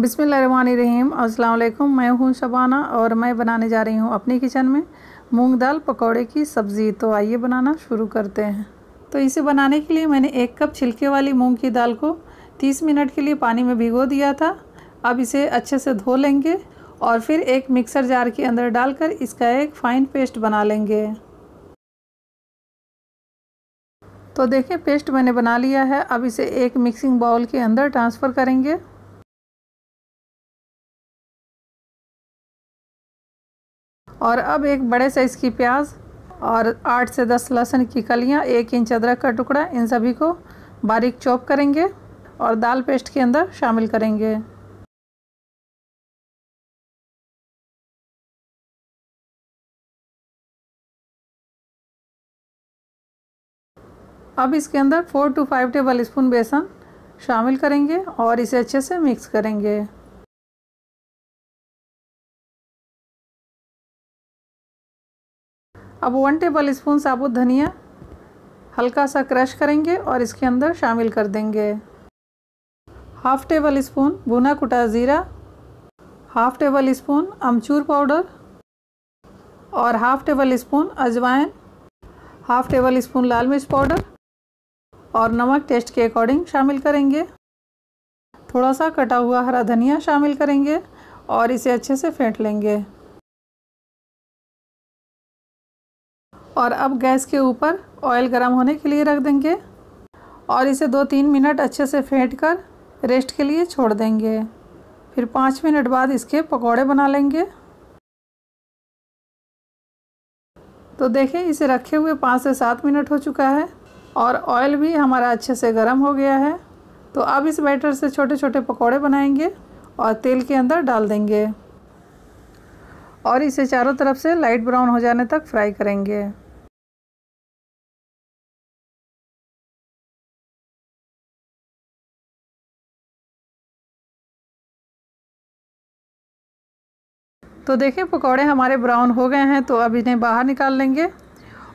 बिसमीम अस्सलाम मैं हूँ शबाना और मैं बनाने जा रही हूँ अपने किचन में मूंग दाल पकौड़े की सब्ज़ी। तो आइए बनाना शुरू करते हैं। तो इसे बनाने के लिए मैंने एक कप छिलके वाली मूंग की दाल को 30 मिनट के लिए पानी में भिगो दिया था। अब इसे अच्छे से धो लेंगे और फिर एक मिक्सर जार के अंदर डालकर इसका एक फ़ाइन पेस्ट बना लेंगे। तो देखें, पेस्ट मैंने बना लिया है। अब इसे एक मिक्सिंग बाउल के अंदर ट्रांसफ़र करेंगे। और अब एक बड़े साइज़ की प्याज और आठ से दस लहसुन की कलियाँ, एक इंच अदरक का टुकड़ा, इन सभी को बारीक चॉप करेंगे और दाल पेस्ट के अंदर शामिल करेंगे। अब इसके अंदर four to five tablespoon बेसन शामिल करेंगे और इसे अच्छे से मिक्स करेंगे। अब वन टेबल स्पून साबुत धनिया हल्का सा क्रश करेंगे और इसके अंदर शामिल कर देंगे। हाफ़ टेबल स्पून भुना कुटा ज़ीरा हाफ़ टेबल स्पून अमचूर पाउडर और हाफ़ टेबल स्पून अजवाइन हाफ़ टेबल स्पून लाल मिर्च पाउडर और नमक टेस्ट के अकॉर्डिंग शामिल करेंगे। थोड़ा सा कटा हुआ हरा धनिया शामिल करेंगे और इसे अच्छे से फेंट लेंगे। और अब गैस के ऊपर ऑयल गर्म होने के लिए रख देंगे और इसे दो तीन मिनट अच्छे से फेंट कर रेस्ट के लिए छोड़ देंगे। फिर पाँच मिनट बाद इसके पकौड़े बना लेंगे। तो देखें, इसे रखे हुए पाँच से सात मिनट हो चुका है और ऑयल भी हमारा अच्छे से गर्म हो गया है। तो अब इस बैटर से छोटे छोटे पकौड़े बनाएँगे और तेल के अंदर डाल देंगे। और इसे चारों तरफ़ से लाइट ब्राउन हो जाने तक फ्राई करेंगे। तो देखें पकौड़े हमारे ब्राउन हो गए हैं तो अब इन्हें बाहर निकाल लेंगे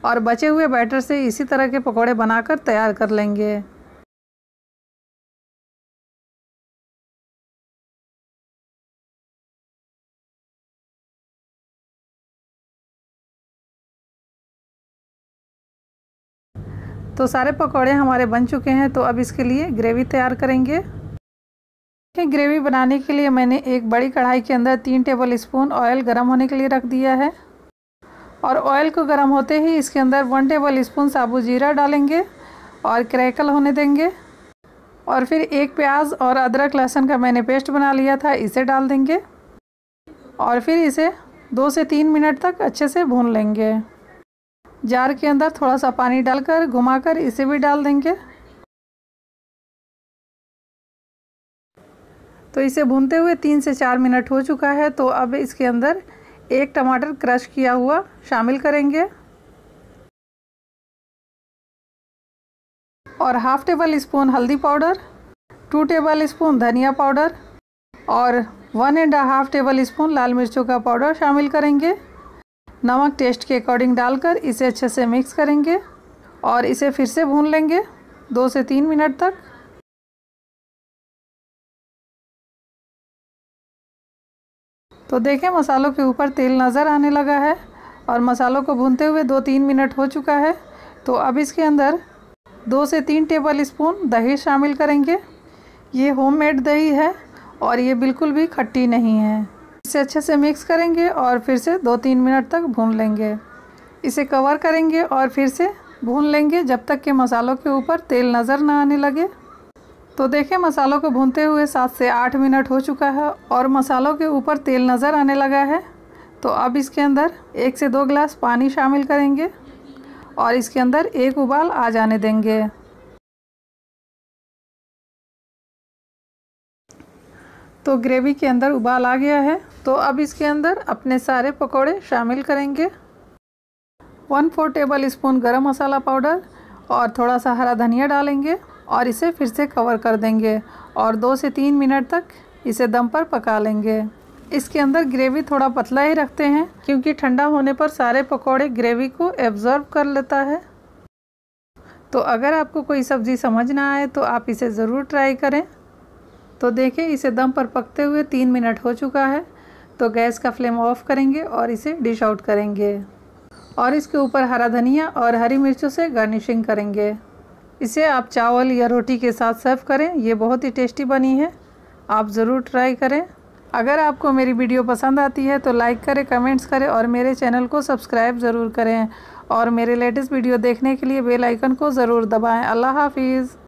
और बचे हुए बैटर से इसी तरह के पकौड़े बनाकर तैयार कर लेंगे। तो सारे पकौड़े हमारे बन चुके हैं तो अब इसके लिए ग्रेवी तैयार करेंगे। ग्रेवी बनाने के लिए मैंने एक बड़ी कढ़ाई के अंदर तीन टेबल स्पून ऑयल गर्म होने के लिए रख दिया है। और ऑयल को गर्म होते ही इसके अंदर वन टेबल स्पून साबुत जीरा डालेंगे और क्रैकल होने देंगे। और फिर एक प्याज और अदरक लहसुन का मैंने पेस्ट बना लिया था, इसे डाल देंगे। और फिर इसे दो से तीन मिनट तक अच्छे से भून लेंगे। जार के अंदर थोड़ा सा पानी डालकर, घुमाकर इसे भी डाल देंगे। तो इसे भूनते हुए तीन से चार मिनट हो चुका है तो अब इसके अंदर एक टमाटर क्रश किया हुआ शामिल करेंगे। और हाफ़ टेबल स्पून हल्दी पाउडर, टू टेबल स्पून धनिया पाउडर और one and half tablespoon लाल मिर्चों का पाउडर शामिल करेंगे। नमक टेस्ट के अकॉर्डिंग डालकर इसे अच्छे से मिक्स करेंगे और इसे फिर से भून लेंगे दो से तीन मिनट तक। तो देखें मसालों के ऊपर तेल नज़र आने लगा है और मसालों को भूनते हुए दो तीन मिनट हो चुका है। तो अब इसके अंदर दो से तीन टेबल स्पून दही शामिल करेंगे। ये होममेड दही है और ये बिल्कुल भी खट्टी नहीं है। इसे अच्छे से मिक्स करेंगे और फिर से दो तीन मिनट तक भून लेंगे। इसे कवर करेंगे और फिर से भून लेंगे जब तक कि मसालों के ऊपर तेल नज़र ना आने लगे। तो देखें, मसालों को भूनते हुए सात से आठ मिनट हो चुका है और मसालों के ऊपर तेल नज़र आने लगा है। तो अब इसके अंदर एक से दो गिलास पानी शामिल करेंगे और इसके अंदर एक उबाल आ जाने देंगे। तो ग्रेवी के अंदर उबाल आ गया है। तो अब इसके अंदर अपने सारे पकोड़े शामिल करेंगे। वन फोर टेबल स्पून गरम मसाला पाउडर और थोड़ा सा हरा धनिया डालेंगे और इसे फिर से कवर कर देंगे और दो से तीन मिनट तक इसे दम पर पका लेंगे। इसके अंदर ग्रेवी थोड़ा पतला ही रखते हैं, क्योंकि ठंडा होने पर सारे पकोड़े ग्रेवी को एब्ज़ॉर्ब कर लेता है। तो अगर आपको कोई सब्ज़ी समझ ना आए तो आप इसे ज़रूर ट्राई करें। तो देखिए इसे दम पर पकते हुए तीन मिनट हो चुका है। तो गैस का फ्लेम ऑफ़ करेंगे और इसे डिश आउट करेंगे। और इसके ऊपर हरा धनिया और हरी मिर्चों से गार्निशिंग करेंगे। इसे आप चावल या रोटी के साथ सर्व करें, ये बहुत ही टेस्टी बनी है। आप ज़रूर ट्राई करें। अगर आपको मेरी वीडियो पसंद आती है तो लाइक करें, कमेंट्स करें और मेरे चैनल को सब्सक्राइब ज़रूर करें। और मेरे लेटेस्ट वीडियो देखने के लिए बेल आइकन को ज़रूर दबाएँ। अल्लाह हाफिज़।